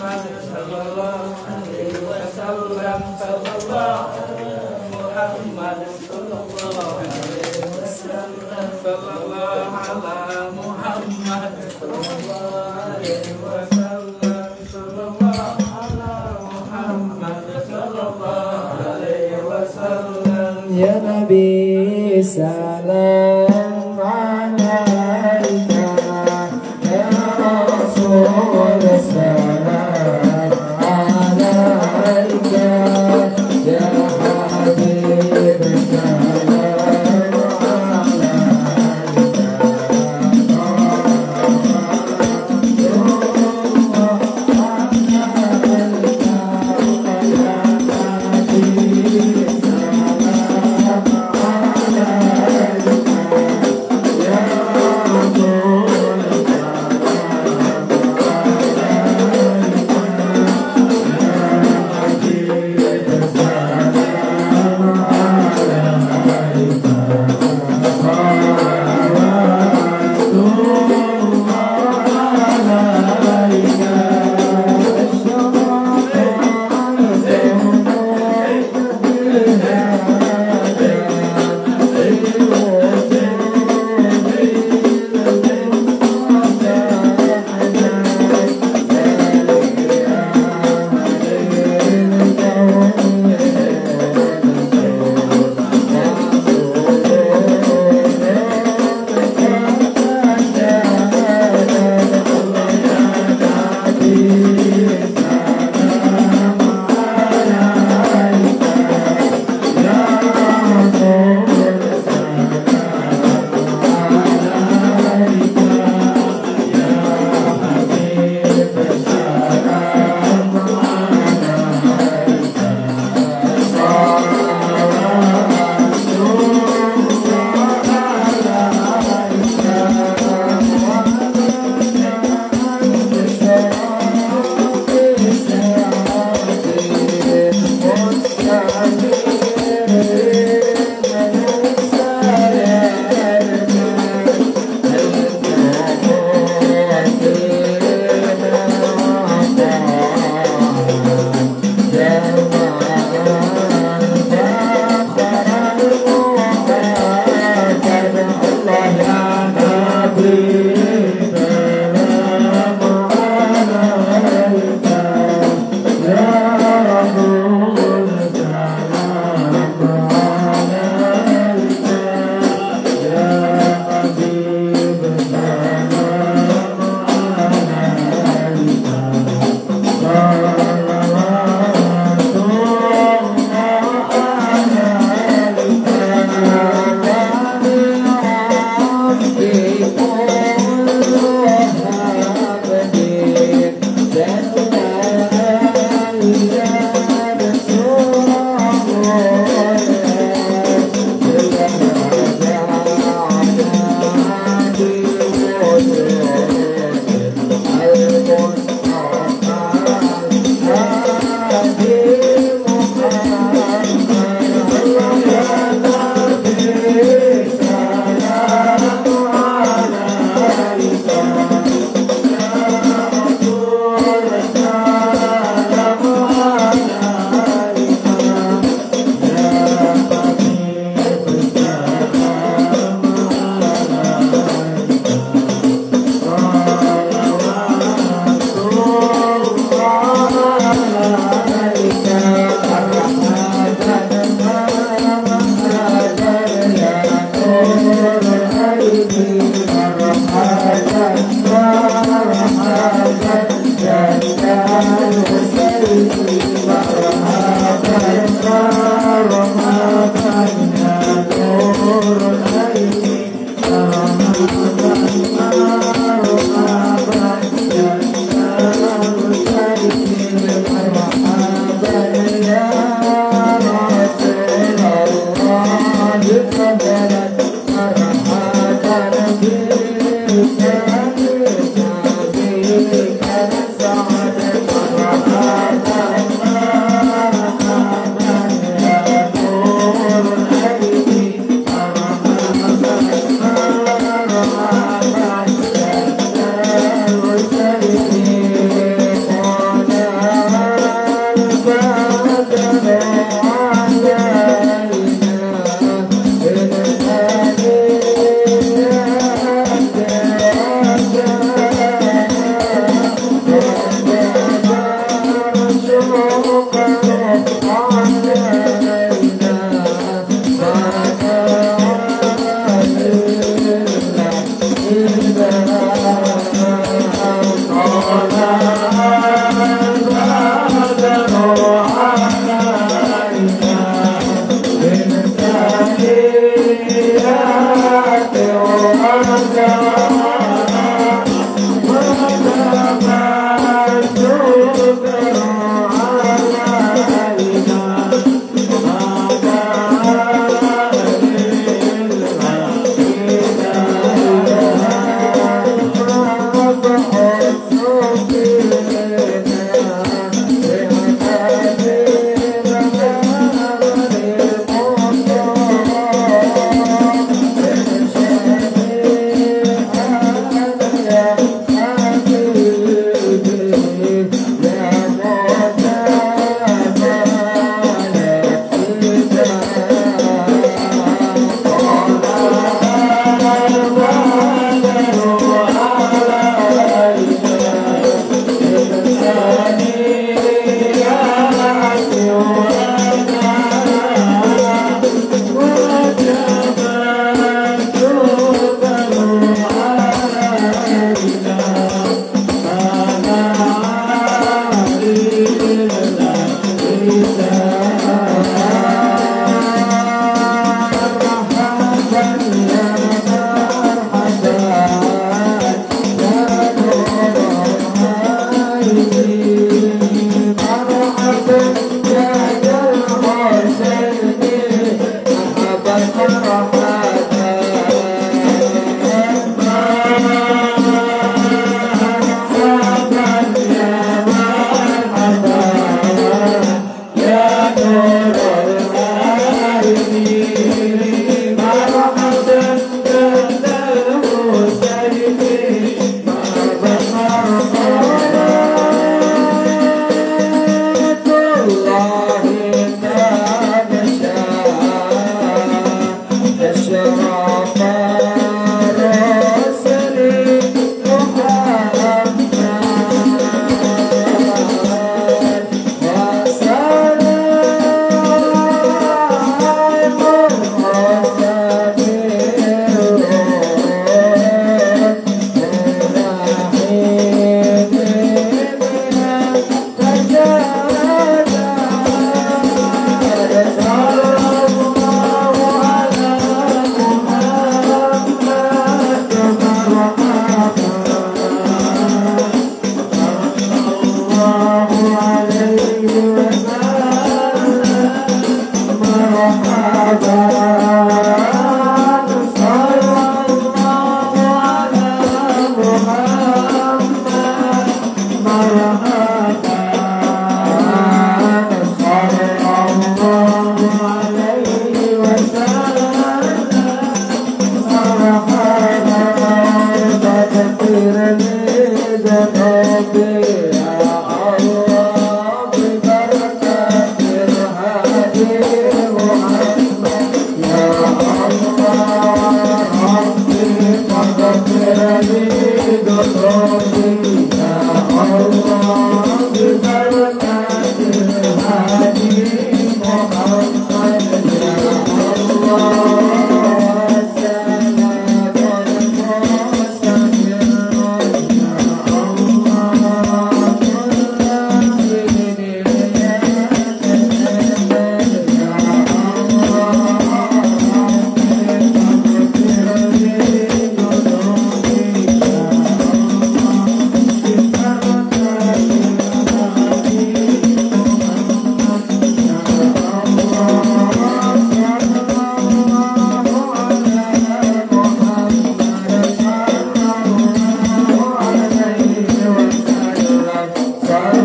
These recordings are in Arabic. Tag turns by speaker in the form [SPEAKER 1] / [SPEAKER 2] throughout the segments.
[SPEAKER 1] Muhammad sallallahu alaihi wasallam sallallahu Muhammad sallallahu alaihi wasallam sallallahu ala Muhammad sallallahu alaihi
[SPEAKER 2] wasallam sallallahu ala Muhammad
[SPEAKER 1] sallallahu alaihi wasallam
[SPEAKER 2] Ya Nabi salam alaika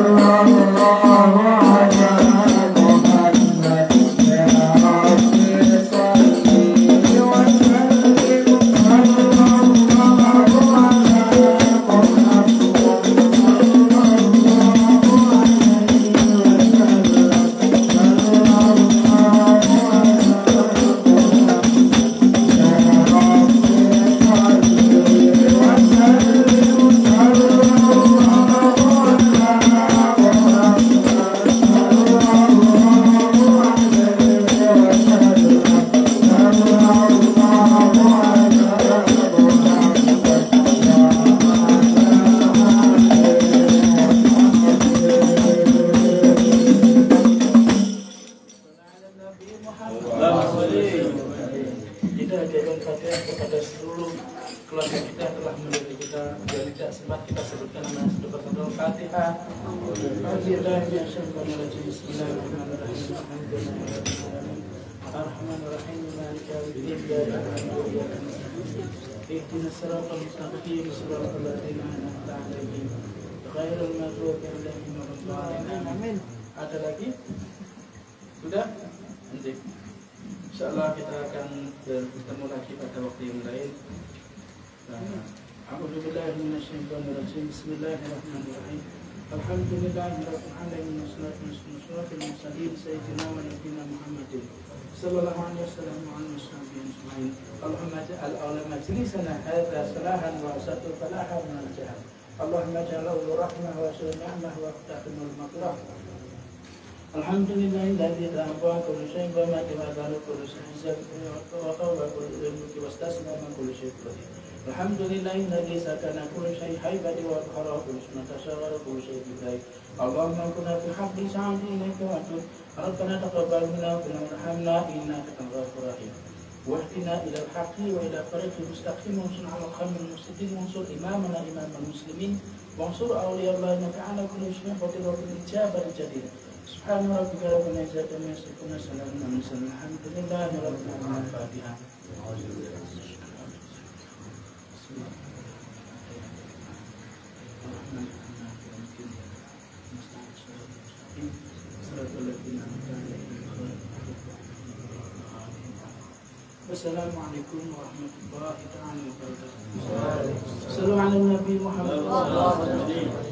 [SPEAKER 2] la la la
[SPEAKER 1] keluarga kita yang telah menjadi kita tidak sempat kita sebutkan nama satu persatu ada lagi sudah nanti insyaallah kita akan bertemu lagi pada waktu yang lain. أعوذ بالله من الشيطان الرجيم. بسم الله الرحمن الرحيم. الحمد لله رب العالمين والصلاة والصلاة المرسلين سيدنا ونبينا محمد. صلى الله عليه وسلم وعلى أصحابه أجمعين. اللهم اجعل أول مجلسنا هذا صلاحا وأسد فلاحا من الجهل اللهم اجعله رحمة وسوء نعمة وافتح المطلع الحمد لله الذي لا أنبع كل شيء وما كما كل شيء وقول كل ذنبك واستسلم كل شيء. قدير الحمد لله الذي سكن كل شيء وأظهر كل شيء تشغل كل شيء بذلك اللهم كنا في حق سعد إليك وأتوب ربنا تقبل منا وكنا ارحمنا إنك أنت الغفور الرحيم. واهدنا إلى الحق وإلى طريق المستقيم وانصر على القوم المفسدين. وانصر إمامنا إمام المسلمين. وانصر أولياء الله إنك على كل شيء قدير وبالإجابة الجديد سبحان ربك رب العزة عما يصفون سلام على الحمد لله رب العالمين. الفاتحة السلام عليكم ورحمة الله تعالى وبركاته. صلوا على النبي محمد